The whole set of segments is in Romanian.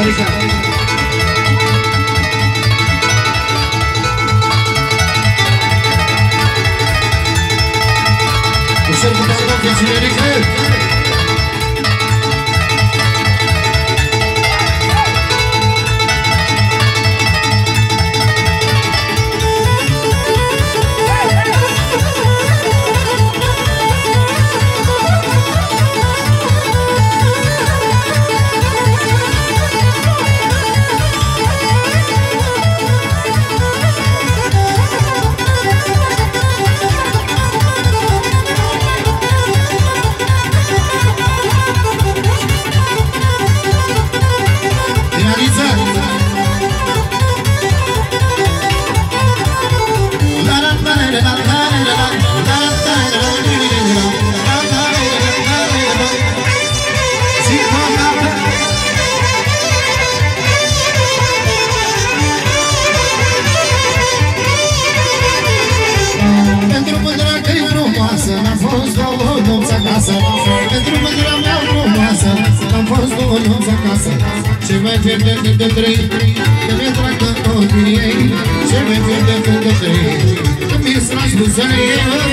Bine, Șandorica Ușor cu acasă Pentru mândra mea frumoasă N-am fost două nopți acasă. Ce mai pierde când de trei Că mi-e tragă ochii ei Ce mai pierde când de trei Că mi-e stragi buzele ei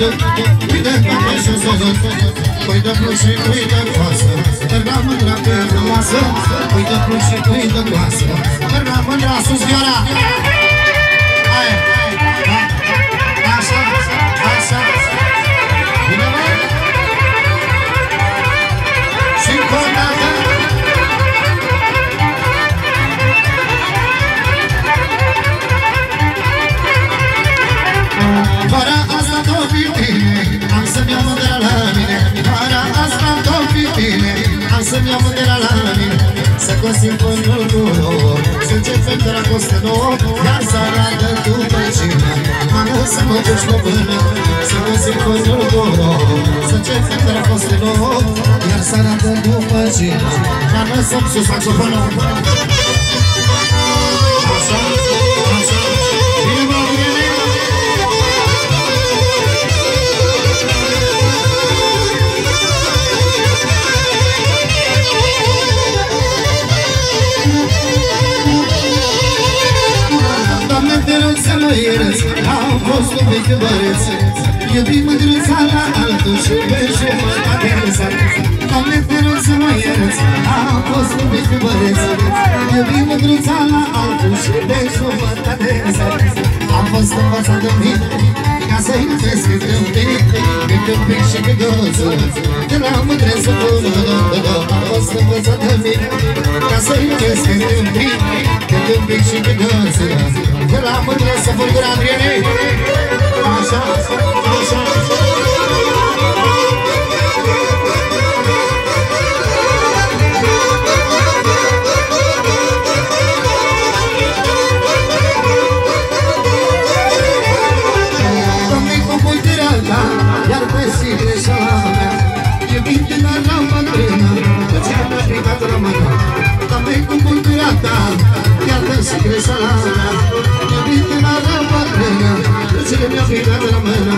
când mă duc Uită toate și o sărut Păi de plus și pui de coasă Merg la mândra că e frumoasă. Păi de plus și pui de coasă Merg la mândra sus viola. Hai, hai, Să cosim până lor Să începem dragoste nouă Iar să arată după cine Mamă să mă duci pe până Să cosim până lor Să începem dragoste nouă Iar să arată după cine Mamă să-mi sus saxofonul Și pe jumătate de sat Doamne, te rog să mă ierți Am fost un vechi băreț Iubim mândruța la altul Și pe jumătate de sat Am fost învățat de mine Ca să iubesc cât un pic Cât un pic și cât o ță De la mândre să pună Am fost învățat de mine Ca să iubesc cât un pic Cât un pic și cât o ță De la mândre să fulgura Adriane Așa, așa. Doamne, pe și greșeala mea Iubim tânăra bătrână, că ți-am aplicat rămână Doamne, cu puterea ta, iar pe și greșeala mea Iubim tânăra bătrână, că ți-am aplicat rămână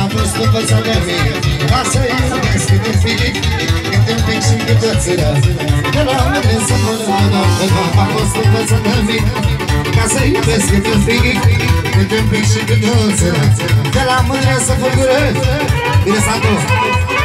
Am fost învățat de mine, ca să iubesc cât un pic Cât un pic și cât o țără De la mâine să mă rămână Am fost învățat de mine, ca să iubesc cât un pic Cât un pic și cât o țără De la mâine să fulgură Bine s-a Viola!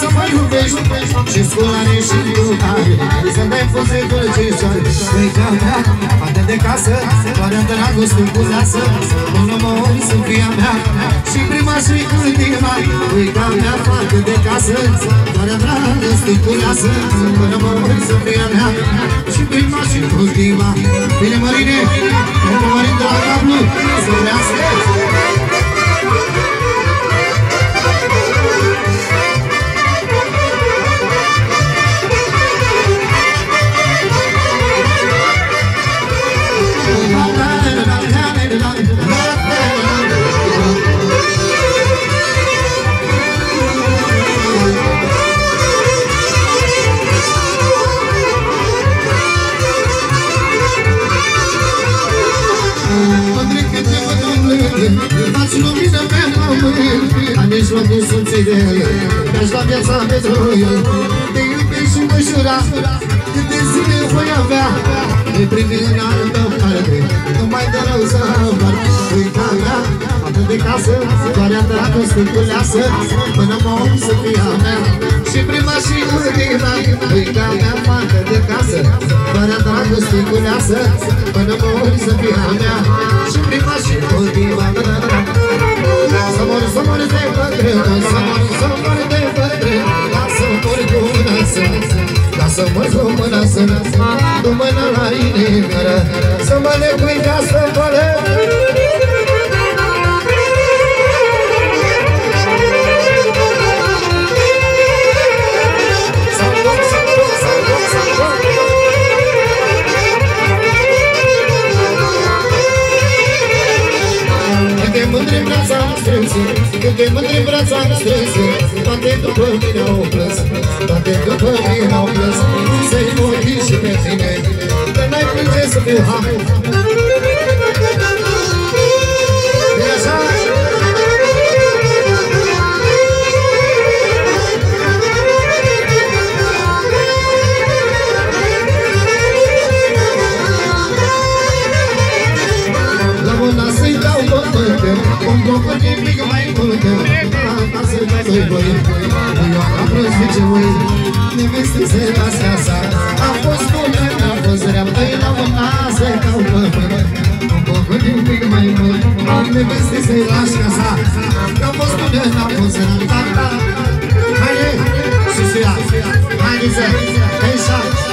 Să mă iubești Și scolare și iubare Să-mi dai fuze dulcișoare Uita mea, fată de casă Doar dragoste cu lasă Până mă ori sunt fia mea Și prima și ultima Uita mea, fată de casă Doar dragoste cu lasă Până mă ori sunt fia mea Și prima și ultima Bine, Mărine! Bine, Mărine de la cablu! Să vrească! Mijlocul sunții de Mi-aș da viața pentru el Te iubești și mă jura Câte zile voi avea. Ne privi în altă parte Nu mai dă rău să împart Uita mea, atât de casă Doar ea dragoste cu leasă Până mă om să fie a mea. Și prima și ultima Uita mea, fată de casă Doar ea dragoste cu leasă Până mă om să fie a mea. Și prima să mor cu mâna să Cu mâna la inimă Să mă necui ca să moară. Câte mândri brața am strânse Câte mândri brața am strânse Toate după mine au plâns Toate după mine au plâns empurrar. Beleza? Con de mi mai multe Asta se va să-i băi a am prăjit ce ui Ne vestise se seasa Am fost bună Neveste se las casa A fost bună, a fost rea Tata, haide, Susia Haide să, așa, așa